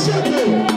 Mississippi.